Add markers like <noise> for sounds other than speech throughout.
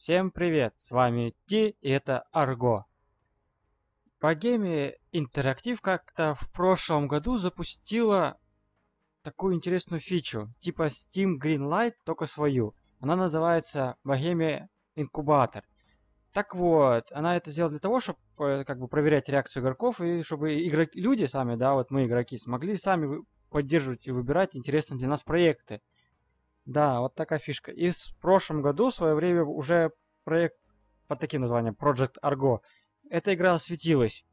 Всем привет, с вами Ти и это Арго. По гейме Интерактив как-то в прошлом году запустила такую интересную фичу, типа Steam Greenlight, только свою. Она называется Богемия Инкубатор. Так вот, она это сделала для того, чтобы э, как бы проверять реакцию игроков и чтобы игроки, люди сами, да, вот мы игроки, смогли сами поддерживать и выбирать интересные для нас проекты. Да, вот такая фишка. И в прошлом году, в свое время, уже проект под таким названием Project Argo. Эта игра светилась.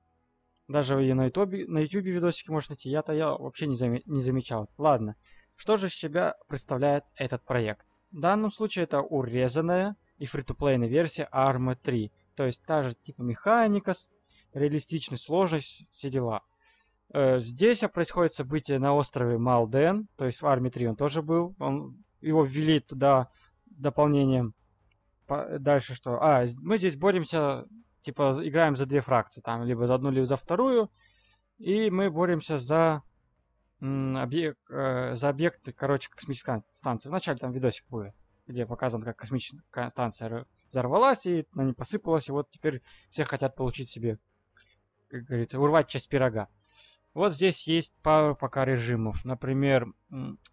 Даже и на YouTube, на YouTube видосики можно найти. Я-то я вообще не, заме не замечал. Ладно. Что же из себя представляет этот проект? В данном случае это урезанная и фри-то-плейная версия Arma 3. То есть та же типа механика, реалистичность, сложность, все дела. Э, здесь происходит событие на острове Малден, то есть в Арме 3 он тоже был. Он, его ввели туда дополнением. Дальше что? А, мы здесь боремся, типа играем за две фракции, там либо за одну, либо за вторую. И мы боремся за объект, э, за объект, короче, космической станции. Вначале там видосик будет где показано, как космическая станция взорвалась и на не посыпалась, и вот теперь все хотят получить себе, как говорится, урвать часть пирога. Вот здесь есть пару пока режимов. Например,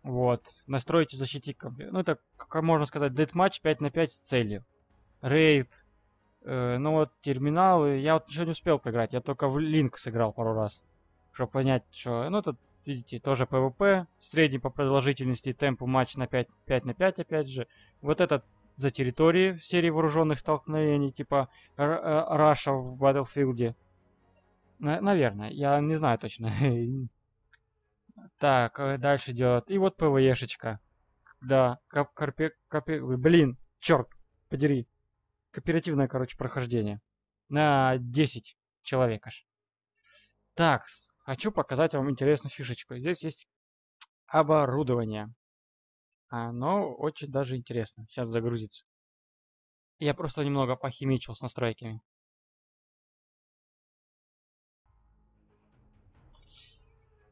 вот, настройте защитить компьютер. Ну, это, как можно сказать, дедматч 5 на 5 с целью. Рейд. Э, ну вот, терминалы. Я вот еще не успел поиграть. Я только в Линк сыграл пару раз. Чтобы понять, что... Ну, тут Видите, тоже PvP. Средний по продолжительности темпу матч на 5, 5 на 5, опять же. Вот этот за территории в серии вооруженных столкновений, типа Раша э, в Battlefield. Наверное, я не знаю точно. <laughs> Так, э, дальше идет. И вот ПВЕшечка. Да, коп корпе копи блин, черт, подери. Кооперативное, короче, прохождение. На 10 человек аж. Так, Хочу показать вам интересную фишечку. Здесь есть оборудование. Оно очень даже интересно. Сейчас загрузится. Я просто немного похимичил с настройками.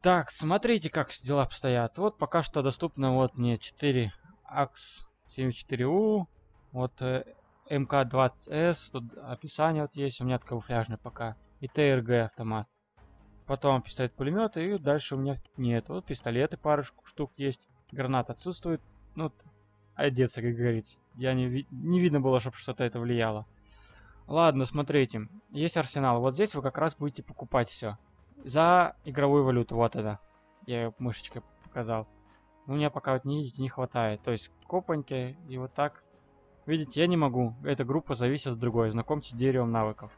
Так, смотрите, как дела обстоят. Вот пока что доступно вот мне 4 AX 74U, вот э, МК-20С, тут описание вот есть, у меня камуфляжный пока, и ТРГ автомат. Потом пистолет-пулемет, и дальше у меня нет. Вот пистолеты парочку штук есть. Гранат отсутствует. Ну, одеться, как говорится. Я не, не видно было, чтобы что-то это влияло. Ладно, смотрите. Есть арсенал. Вот здесь вы как раз будете покупать все. За игровую валюту. Вот это. Я ее мышечкой показал. У меня пока вот не видите, не хватает. То есть копаньки и вот так. Видите, я не могу. Эта группа зависит от другой. Знакомьтесь с деревом навыков.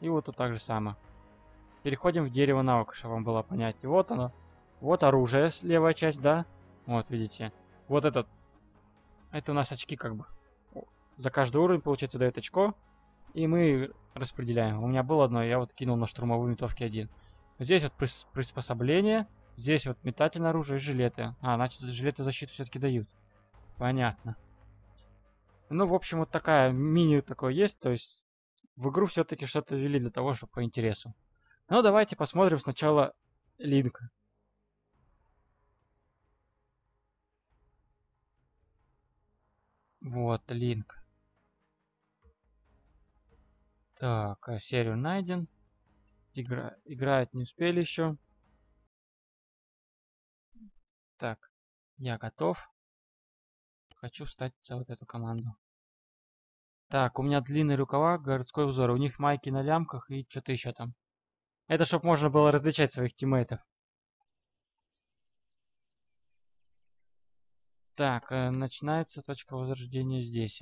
И вот тут так же самое. Переходим в дерево навыка, чтобы вам было понять. И вот оно. Вот оружие, левая часть, да? Вот, видите. Вот этот. Это у нас очки как бы. За каждый уровень, получается, дает очко. И мы распределяем. У меня было одно, я вот кинул на штурмовые винтовки один. Здесь вот прис приспособление. Здесь вот метательное оружие и жилеты. А, значит, жилеты защиту все-таки дают. Понятно. Ну, в общем, вот такая мини такое есть. То есть в игру все-таки что-то ввели для того, чтобы по интересу. Ну, давайте посмотрим сначала линк. Вот, линк. Так, а сервер найден. Игра... Играть не успели еще. Так, я готов. Хочу встать за вот эту команду. Так, у меня длинные рукава, городской узор. У них майки на лямках и что-то еще там. Это чтобы можно было различать своих тиммейтов. Так, э, начинается точка возрождения здесь.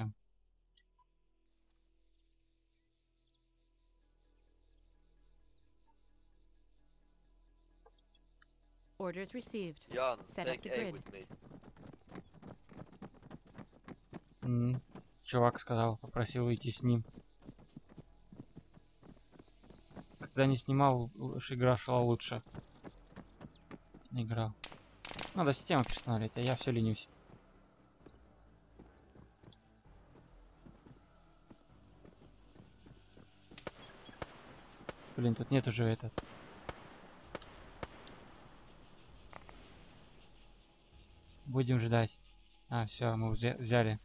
Orders received. Jan, Set up the grid. Mm, чувак сказал, попросил уйти с ним. Когда не снимал, игра шла лучше. Играл. Надо систему пересмотреть, а я все ленюсь. Блин, тут нет уже этот. Будем ждать. А, все, мы взяли.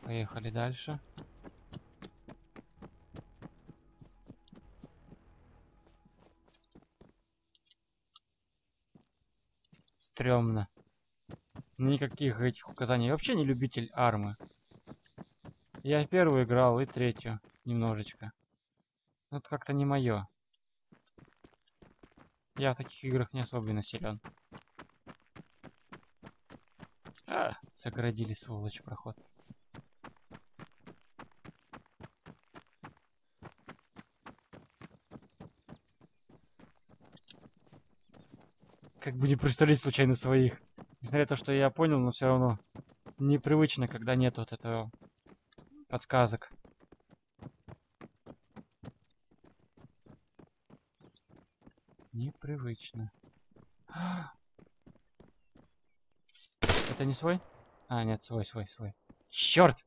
Поехали дальше. Стремно. Никаких этих указаний. Я вообще не любитель армы. Я первую играл и третью немножечко. Но это как-то не мое. Я в таких играх не особенно силен. А, загородили сволочь проход. Как бы не представить случайно своих. Несмотря на то, что я понял, но все равно непривычно, когда нет вот этого подсказок. Непривычно. <gasps> Это не свой? А, нет, свой, свой, свой. Черт!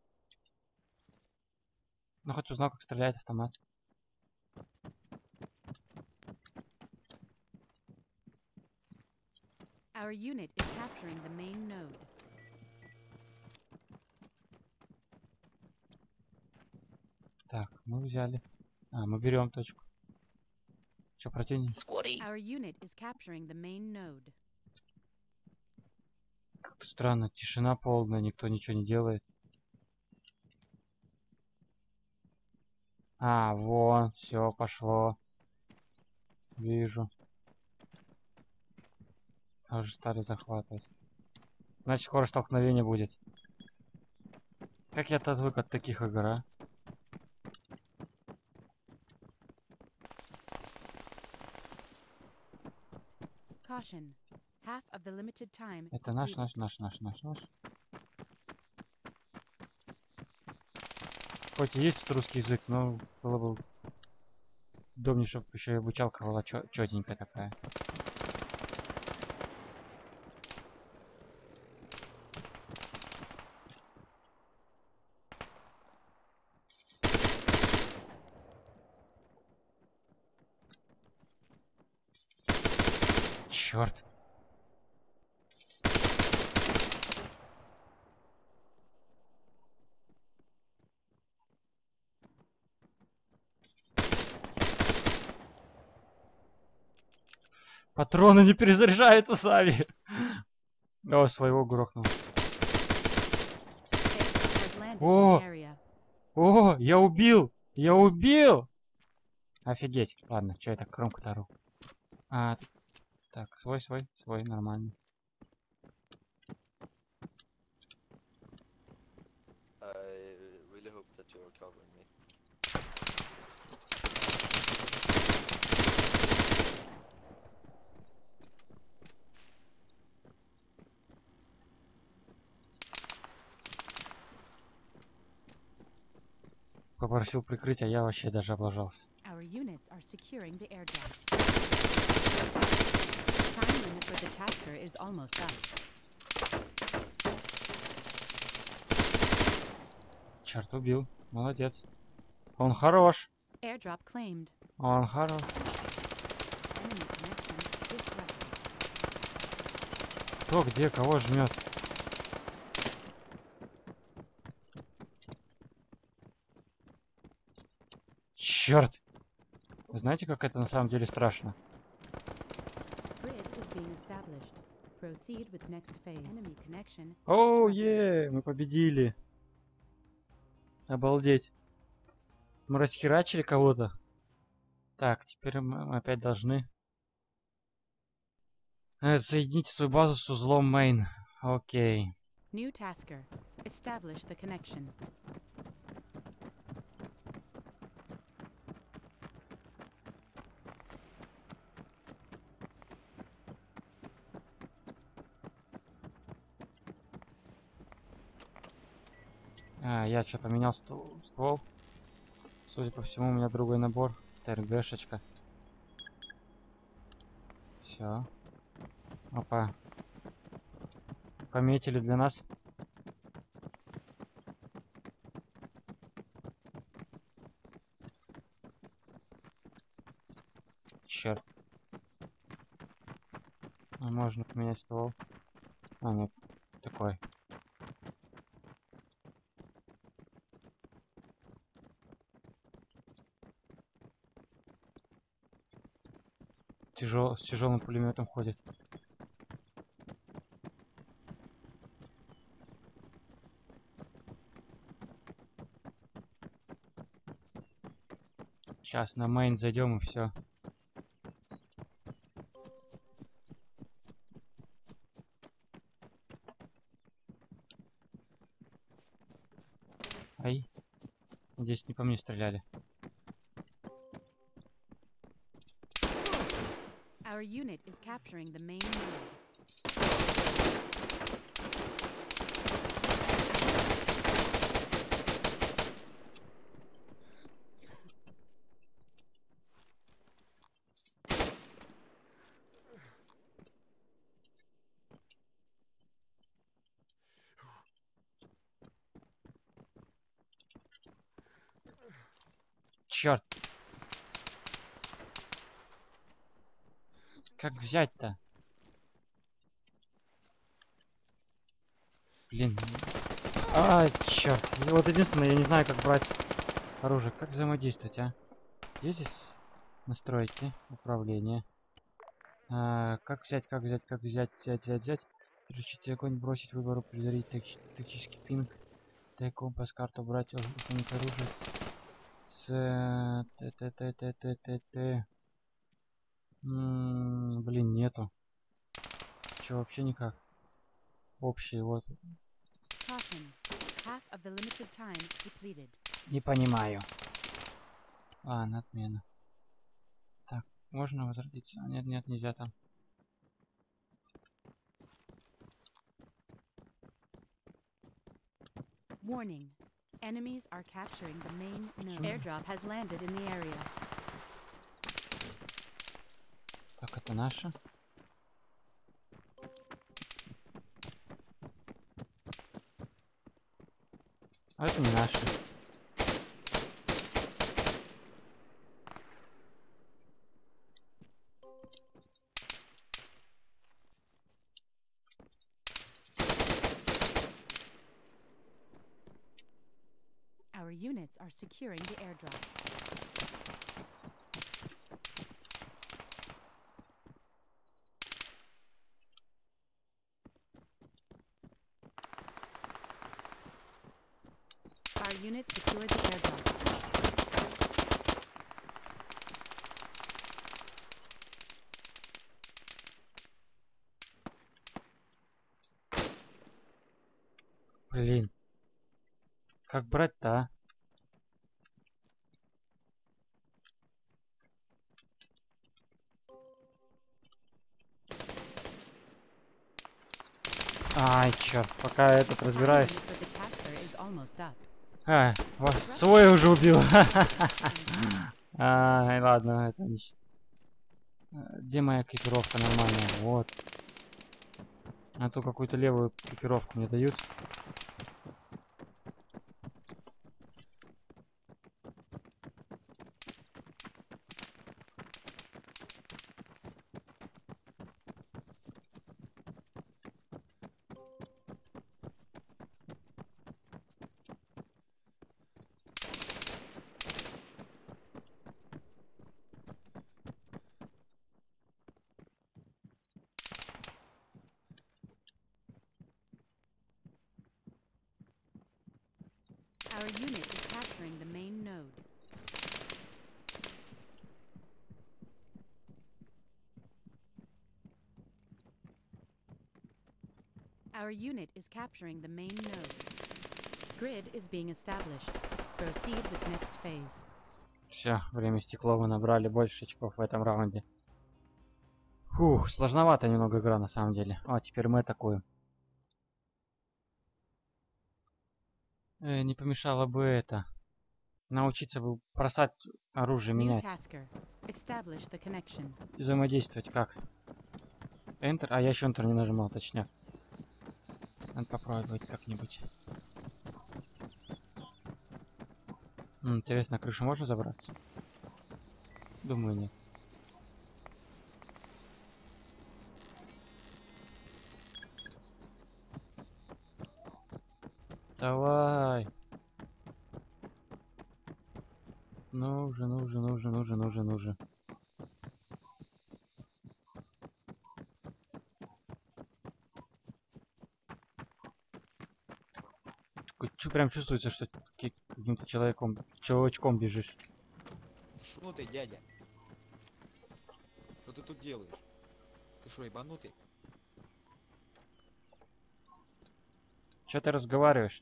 Ну хоть узнал, как стреляет автомат. Our unit is capturing the main node. Так, мы взяли. А, мы берем точку. Че, противник? Our unit is capturing the main node. Как-то странно, тишина полная, никто ничего не делает. А, вон, все, пошло. Вижу. Тоже стали захватывать. Значит, скоро столкновение будет. Как я отвык от таких игр, а? Caution. Half of the limited time. Это наш, наш, наш, наш, наш, наш. Хоть и есть тут русский язык, но было бы удобнее, чтобы еще и обучалка была четенькая такая. Черт. Патроны не перезаряжаются сами. О, своего грохнул. О! О, я убил! Я убил! Офигеть. Ладно, что я так громко тару? А, так, свой, свой, свой, нормально. Попросил прикрыть, а я вообще даже облажался. Черт, убил. Молодец. Он хорош. Он хорош. Кто где кого жмет? Черт! Вы знаете, как это на самом деле страшно? Оу, disrupted. е, мы победили. Обалдеть. Мы расхерачили кого-то. Так, теперь мы опять должны э, соединить свою базу с узлом main. Окей. New tasker. Establish the connection. А, я что, поменял ствол? Судя по всему, у меня другой набор. ТРГшечка. Все. Опа. Пометили для нас. Черт. А можно поменять ствол. А, нет. Такой. Тяжел, с тяжелым пулеметом ходит. Сейчас на мейн зайдем и все. Ай. Здесь не по мне стреляли. Unit is capturing the main node. Как взять-то? Блин. А, черт. Вот единственное, я не знаю, как брать оружие. Как взаимодействовать, а? Есть здесь настройки, управление. А, как взять, как взять, как взять, взять, взять, взять. Включить огонь, бросить выбору, предварить тактич- тактический пинг. Дай компас, карту брать, установить оружие. С... т т т т т т т М, Блин, нету. Че, вообще никак? Общий, вот. Не понимаю. Ладно, отмена. Так, можно возродиться? А, Нет, нет, нельзя там. Warning. Enemies are capturing the main node. Airdrop has landed in the area. это наше. А это не наше. Our units are securing the airdrop. Our units secured the airdrop. Блин. Как брать-то, а? Ай, черт, пока я тут разбираюсь. Time for the tasker is almost up. А, вас свой уже убил. <laughs> Ай, ладно, это щ- Э, Где моя экипировка нормальная? Вот. А то какую-то левую экипировку мне дают. Our unit is capturing the main node. Our unit is capturing the main node. Grid is being established. Proceed with next phase. Все, время стекло, мы набрали больше очков в этом раунде. Фух, сложновато немного игра на самом деле. А, теперь мы атакуем. Э, не помешало бы это. Научиться бы бросать оружие, менять. Взаимодействовать как? Enter? А я еще Enter не нажимал, точняк. Надо попробовать как-нибудь. Интересно, на крышу можно забраться? Думаю, нет. Давай. Ну уже, ну уже, ну уже, ну ну ну. Прям чувствуется, что ки- каким-то человеком, человечком бежишь. Что ты, дядя? Что ты тут делаешь? Ты что, ебанутый? Че ты разговариваешь?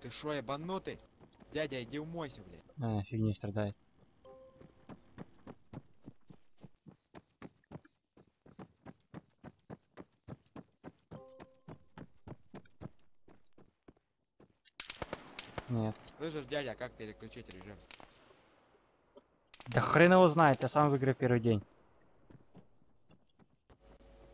Ты что, ебанутый? Дядя, иди умойся, блядь. А, фигней страдает. Нет. Слышишь, дядя, как переключить режим? Да хрен его знает, я сам в игре первый день.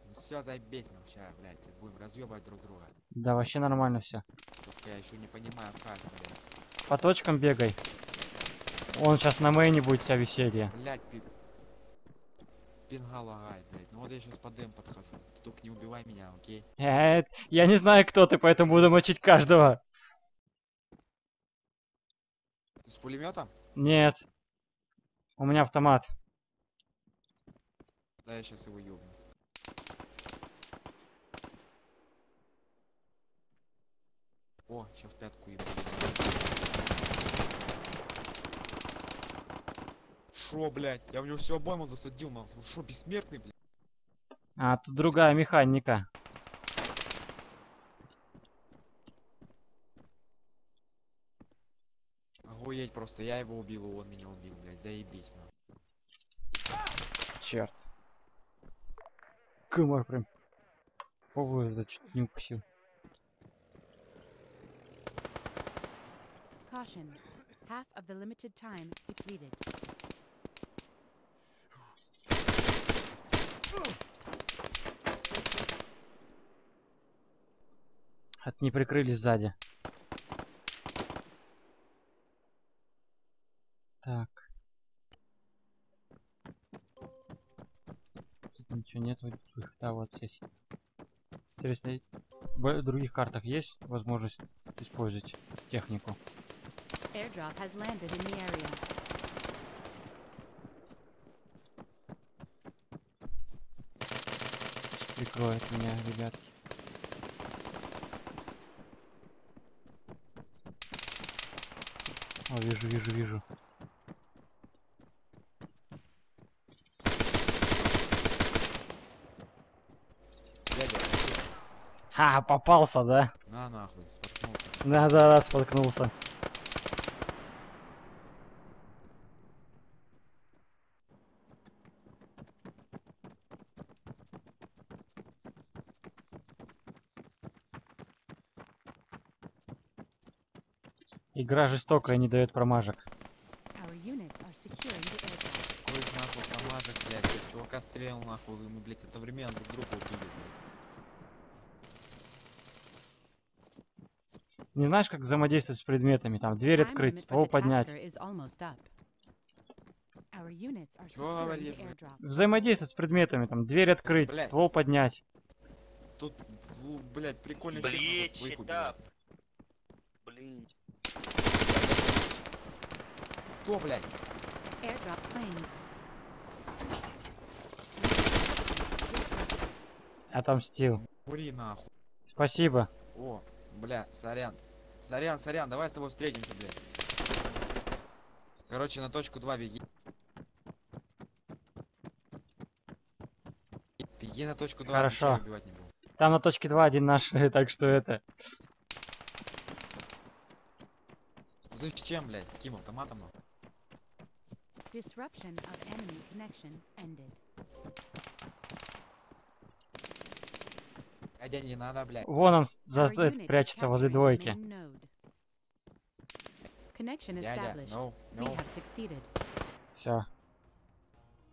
Ну все, заебись нам сейчас, блядь, будем разъебать друг друга. Да вообще нормально все. Только я еще не понимаю, как, блядь. По точкам бегай. Он сейчас на мейне будет вся веселье. Блядь, пи... Пинга лагает, блядь. Ну вот я сейчас под М подхожу. Ты только не убивай меня, окей? Э, Я не знаю, кто ты, поэтому буду мочить каждого. С пулеметом? Нет. У меня автомат. Да я сейчас его ёбну. О, сейчас в пятку ебну. Шо, блядь? Я в него всю обойму засадил, нахуй. Шо, бессмертный, блядь? А, тут другая механика. Просто, я его убил, и он меня убил, блядь. Заебись, нахуй. Черт. Комар прям. Ого, это чуть не укусил. Caution. Half of the limited time depleted. От не прикрылись сзади. Так. Тут ничего нет. вроде бы. Да, вот здесь. Интересно, в других картах есть возможность использовать технику? Прикроет меня, ребятки. О, вижу, вижу, вижу. Дядя, Ха, попался, да? на нахуй, споткнулся. Да, да, да, споткнулся. Игра жестокая, не дает промажек. Какой нахуй промажек, блядь. Я чувака стрелял нахуй, мы, блядь, одновременно друг друга убили, блядь. Не знаешь, как взаимодействовать с предметами? Там дверь открыть, ствол поднять. блядь? Взаимодействовать с предметами, там дверь открыть, Блядь. ствол поднять. Тут, блядь, прикольно убивать. up. Блин. Кто, блядь? Отомстил. Кури нахуй. Спасибо. О, бля, сорян. Сорян, сорян, давай с тобой встретимся, блядь. Короче, на точку 2 беги. Беги на точку 2, Хорошо. убивать не буду. Там на точке 2 один наш, <laughs> так что это... Ну ты с чем, блядь? Каким автоматом? Disruption of enemy connection ended. Дядя, не надо, блядь. Вон он за, прячется возле двойки. Дядя, no, no. Все.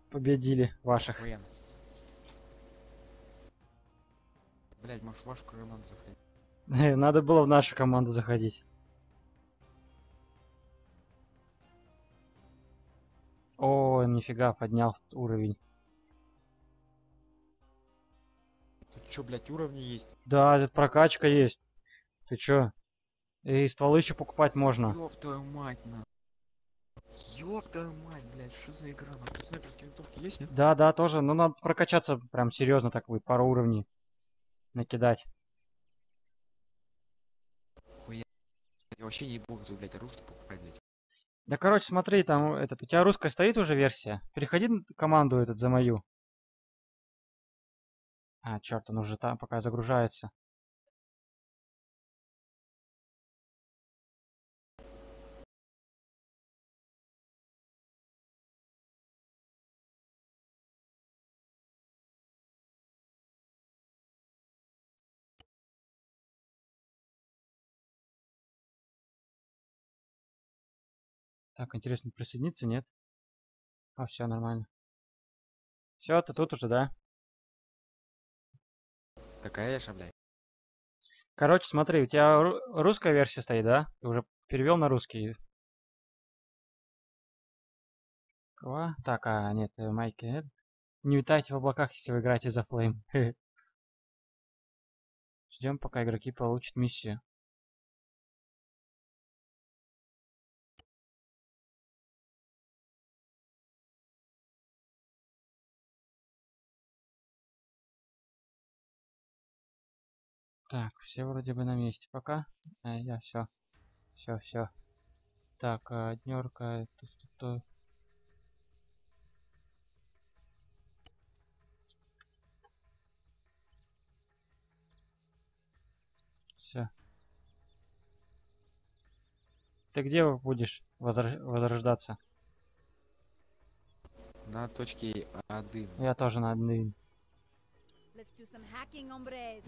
Победили ваших. Хрен. Блядь, может в вашу команду заходить? <laughs> Надо было в нашу команду заходить. О, нифига, поднял уровень. Чё, блядь, уровни есть? Да, тут прокачка есть. Ты чё? И стволы еще покупать можно. Ёб твою мать, на. Ёб твою мать, блядь, что за игра? На тут снайперские винтовки есть, нет? Да, да, тоже. Но надо прокачаться прям серьезно так будет, пару уровней. накидать. Я вообще не бог тут, блядь, оружие покупать, блядь. Да, короче, смотри, там этот, у тебя русская стоит уже версия. Переходи на команду этот за мою. А, черт, он уже там пока загружается. Так, интересно, присоединиться, нет? А, все нормально. Все, ты тут уже, да? Какая я, блядь? Короче, смотри, у тебя ру- русская версия стоит, да? Ты уже перевел на русский. Кого? Так, а, нет, э, майки нет. Не витайте в облаках, если вы играете за флейм. <laughs> Ждем, пока игроки получат миссию. Так, все вроде бы на месте пока. А, я все. Все, все. Так, а, днерка, то, то, то. Все. Ты где будешь возра- возрождаться? На точке один. Я тоже на одной. Let's do some hacking, hombres.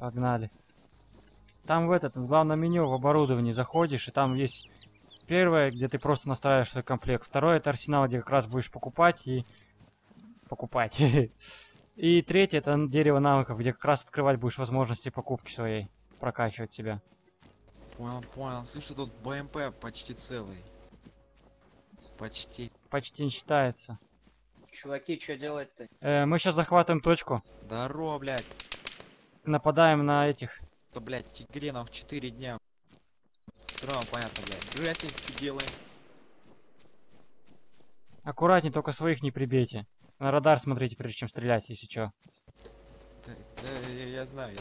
Погнали. Там в этот, в главном меню в оборудовании заходишь, и там есть первое, где ты просто настраиваешь свой комплект. Второе это арсенал, где как раз будешь покупать и покупать. <laughs> И третье это дерево навыков, где как раз открывать будешь возможности покупки своей, прокачивать себя. Понял, понял. Слышь, тут БМП почти целый. Почти. Почти не считается. Чуваки, что делать-то? Э, мы сейчас захватываем точку, Здорово, блядь. Нападаем на этих. То, блядь, тигренов 4 дня. Странно, понятно, блядь. Что делаем? Аккуратнее, только своих не прибейте. На радар смотрите, прежде чем стрелять, если что. Да, да, я, я знаю, я,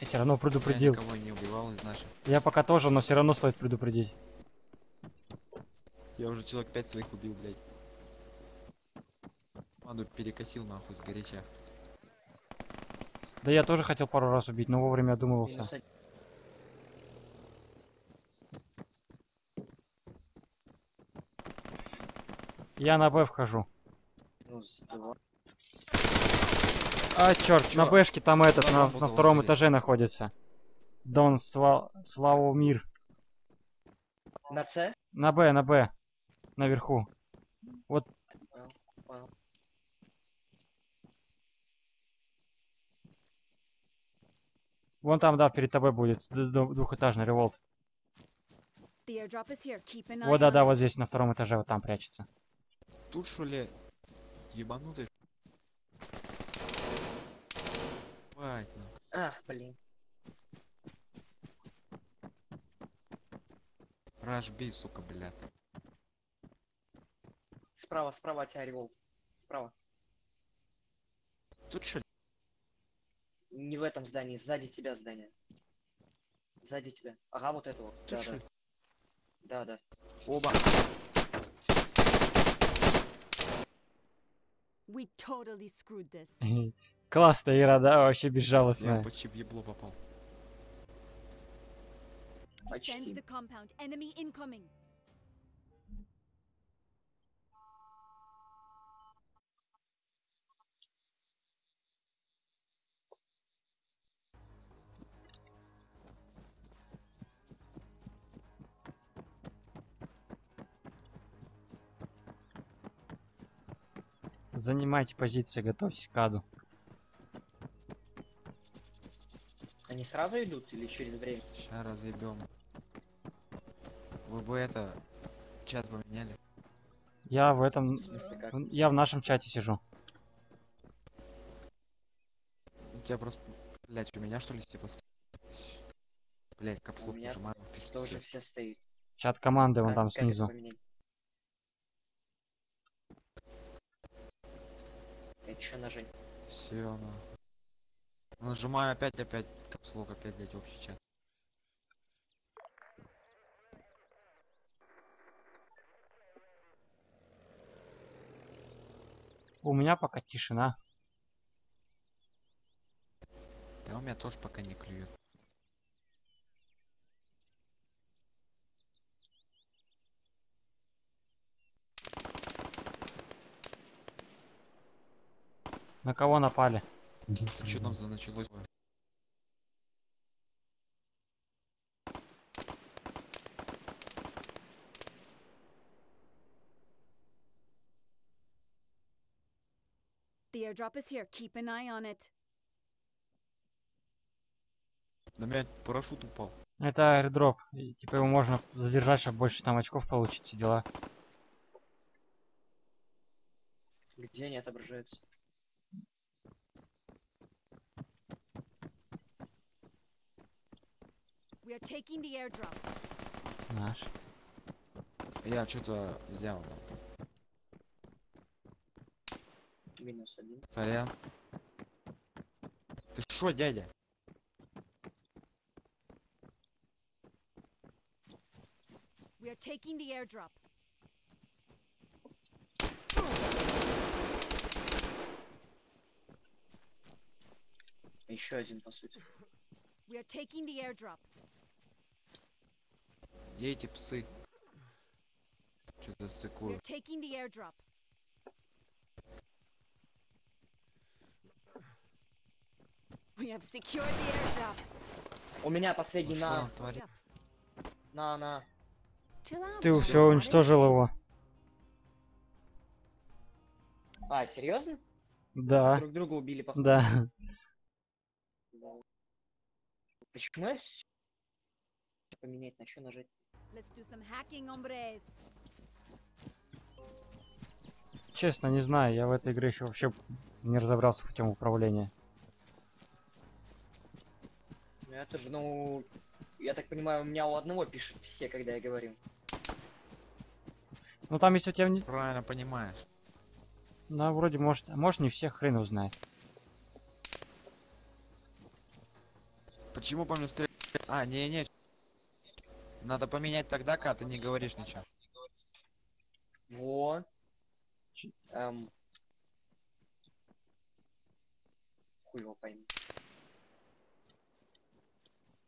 Я все равно я предупредил. никого не убивал из наших. Я пока тоже, но все равно стоит предупредить. Я уже человек 5 своих убил, блядь. Команду перекосил нахуй сгоряча. Да я тоже хотел пару раз убить, но вовремя одумывался. Я на Б вхожу. А, черт, на Чё? Бэшке там этот, на, на втором этаже находится. Дон Сла... Славу Мир. На С? На Б, на Б. Наверху. Понял. Вон там, да, перед тобой будет двухэтажный револт. Вот, да, on да, it. вот здесь на втором этаже, вот там прячется. Тут что ли? Ебанутый? Бать, ну. Ах, блин. Раш бей, сука, блядь. Справа, справа от тебя револ. Справа. Тут что ли? Не в этом здании, сзади тебя здание. Сзади тебя. Ага, вот это вот. Тут Да, да. Да, да. Оба. We totally screwed this. <laughs> Классная игра, да, вообще Я безжалостная. почти в ебло попал. Почти. Занимайте позиции, готовьтесь к аду. Они сразу идут или через время? Сейчас разъебем. Вы бы это... Чат поменяли. Я в этом... В смысле как? Я в нашем чате сижу. У тебя просто... Блять, у меня что ли все просто... Блять, меня нажимаю. Тоже все стоит. Чат команды вон Как- там как это снизу. поменять? Это что нажать? Все, ну. Нажимаю опять, опять, капслог, опять, блядь, общий чат. У меня пока тишина. Да у меня тоже пока не клюет. На кого напали? Что там за началось? The airdrop is here. Keep an eye on it. На меня парашют упал. Это аирдроп. И, типа его можно задержать, чтобы больше там очков получить, все дела. Где они отображаются? We are taking the airdrop. Наш. Я что-то взял. там. Минус один. Сорян. Ты шо, дядя? We are taking the airdrop. Еще один, по сути. We are taking the airdrop. Где эти псы? Что-то airdrop. У меня последний на, на, на. Ты все уничтожил его. А, серьезно? Да, Друг друга убили, походу. да. Почему я поменять на что нажать? Let's do some hacking, hombres. Честно, не знаю, я в этой игре еще вообще не разобрался путем управления. Ну это же, ну, я так понимаю, у меня у одного пишет все, когда я говорю. Ну там если у тебя... не- Правильно понимаешь. Ну, вроде, может, может не всех хрен узнает. Почему по мне стреляют? А, не-не. Надо поменять тогда, когда ты не говоришь ничего. Во. Чи- Эм. Хуй его пойми.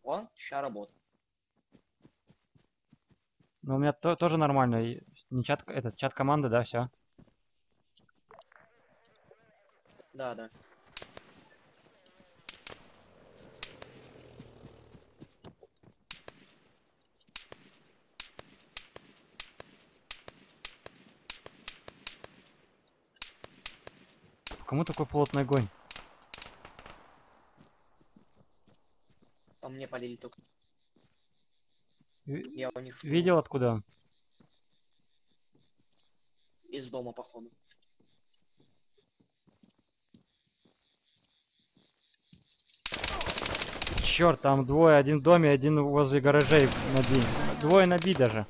О, ща работает. Но у меня то- тоже нормально. Не чат, этот, чат команды, да, все. Да, да. Кому такой плотный огонь? По мне полили только. Ви- Я у них. Видел откуда из дома, походу. Черт, там двое, один в доме, один возле гаражей на. Двое на Би даже.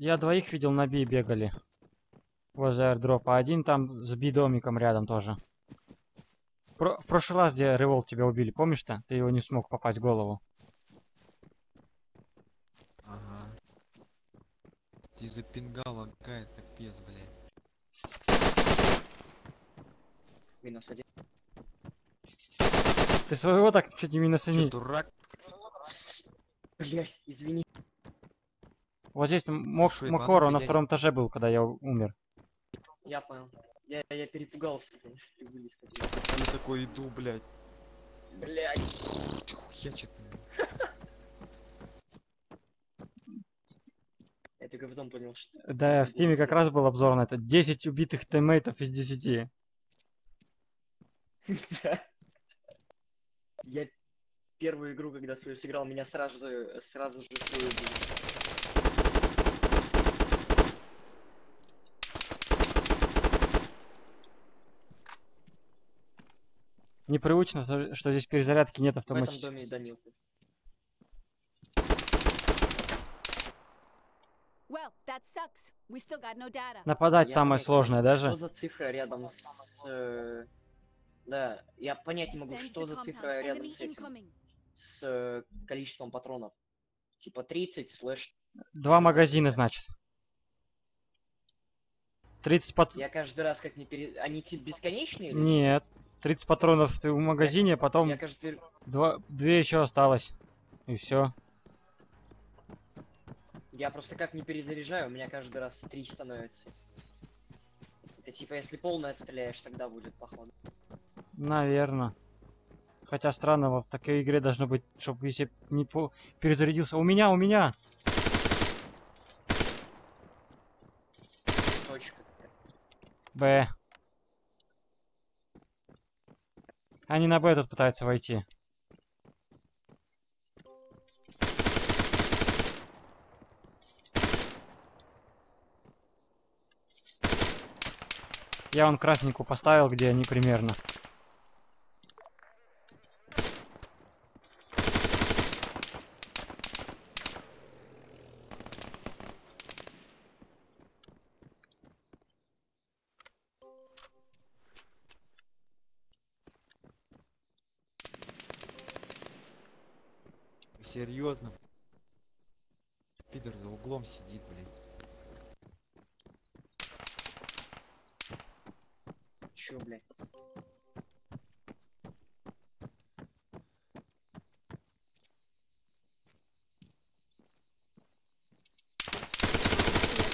Я двоих видел на Би бегали. Возле аирдропа. А один там с Би домиком рядом тоже. Про- в прошлый раз, где Револ тебя убили, помнишь-то? Ты его не смог попасть в голову. Ага. Ты запингала какая капец, блядь. Минус один. Ты своего так чуть не минусани. дурак? Блять, извини. Вот здесь Мок, Мокоро ебанутый на втором этаже был, когда я умер. Я понял. Я, я перепугался, конечно, ты вылез. Я такой иду, блядь. Блять. Ты хуячит. Я только потом понял, что... Да, в Стиме как раз был обзор на это. 10 убитых тиммейтов из 10. <laughs> Да. Я первую игру, когда свою сыграл, меня сразу, же- сразу же свою убили. Непривычно, что здесь перезарядки нет В этом автоматически. доме Данилка. Well, that sucks. We still got no data. Нападать Я самое понять не сложное даже. Что за цифра рядом с... э, Да, я понять не могу, что за цифра рядом с этим. С э, количеством патронов. Типа 30 слэш... Два магазина, значит. 30 пат... Я каждый раз как не пере... Они типа бесконечные? или? Нет. 30 патронов ты в магазине, потом Я каждый... два... две еще осталось. И все. Я просто как не перезаряжаю, у меня каждый раз 3 становится. Это типа, если полное стреляешь, тогда будет, походу. Наверное. Хотя странно, в такой игре должно быть, чтобы если не по... перезарядился. У меня, у меня! Точка. Б. Они на Б тут пытаются войти. Я вон красненькую поставил, где они примерно. Серьезно. Пидор за углом сидит, блин. Чё, блядь?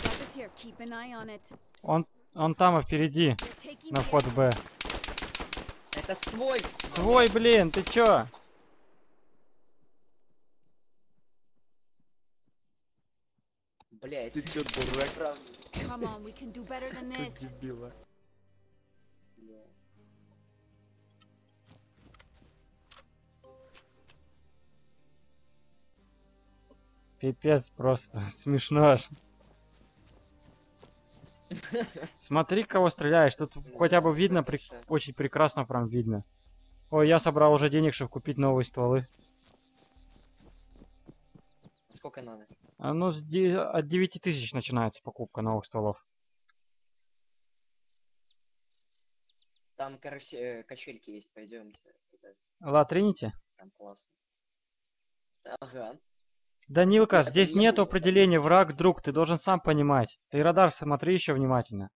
Airdrop is here. Keep an eye on it. Он, он там, а впереди, на вход Б. Это свой! Свой, блин, ты чё? Блядь. Ты чё, дурак? Дебила. Пипец просто, <laughs> смешно аж. Смотри, кого стреляешь, тут хотя бы видно, прек- очень прекрасно прям видно. Ой, я собрал уже денег, чтобы купить новые стволы. Сколько надо? А ну, с де- от 9 тысяч начинается покупка новых стволов. Там, короче, э, качельки есть, пойдемте. Ла Тринити? Там классно. Ага. Данилка, здесь не нет определения враг, друг, ты должен сам понимать. Ты радар смотри еще внимательно.